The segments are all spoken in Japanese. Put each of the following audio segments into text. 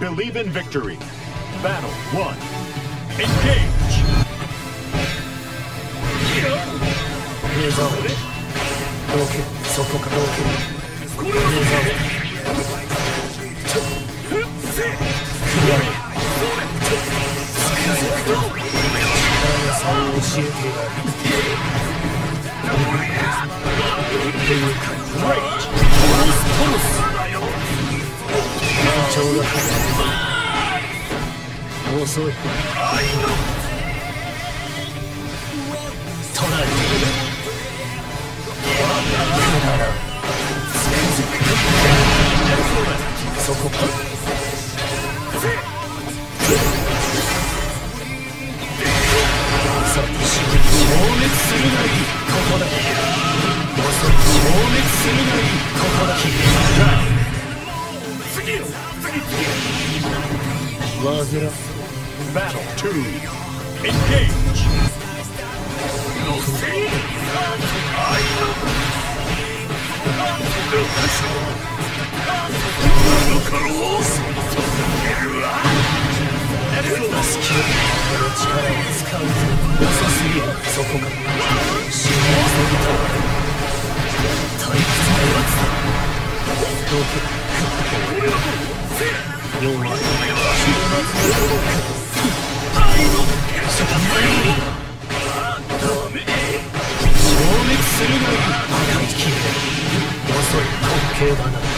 Believe in victory. Battle 1. Engage! レーザーをどけそこかどけレーザーをさを教えてやる Great! 緊張が遅いトライそこか消滅するがいいここだ消滅するがいいここだ煩わ Battle 2. Engage! スキルこの力を使う遅すぎるそこか死に急ぎた退屈なやつだどけ弱い消滅するがいい赤いキー遅い滑稽だな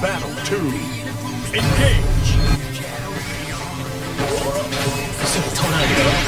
Battle 2. Engage! トライ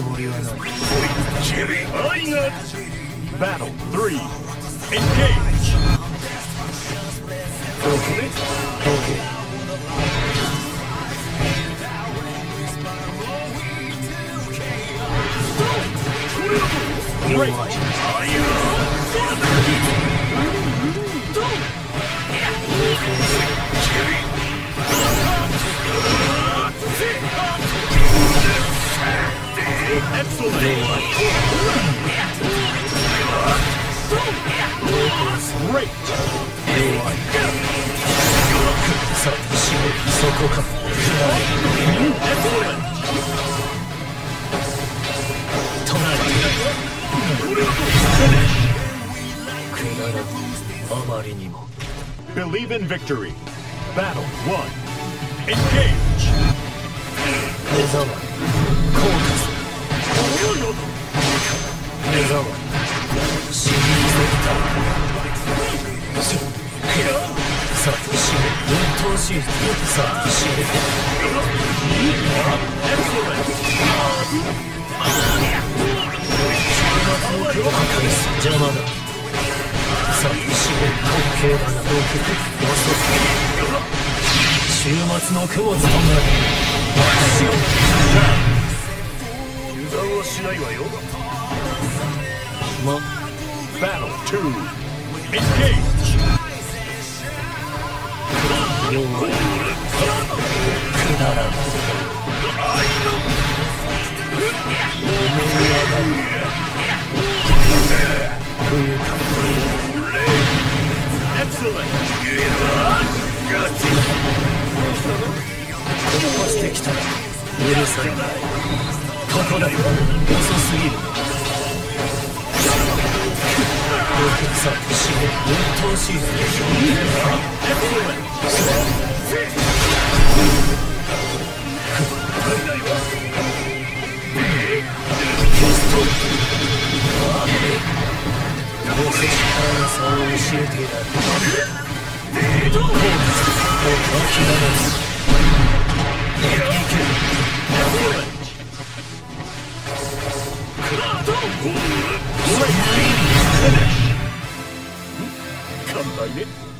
つもりはない Battle 3. Engage! どけどけ Great! さ そこかトライくだらんあまりにも Believe in victory. Battle 1. Engage! 目障り後悔目障り死に急ぎたしいさあ仕入れて邪魔ださあ仕入れ滑稽だなどう遅週末の雲つとなる油断はしないわよま Battle 2 Engage. 要はくだらん冬か Excellent 突破してきたら許されないここだ遅すぎるさあ死ね鬱陶しいぜどうせ力の差を教えてやる。どうもう諦める Come by me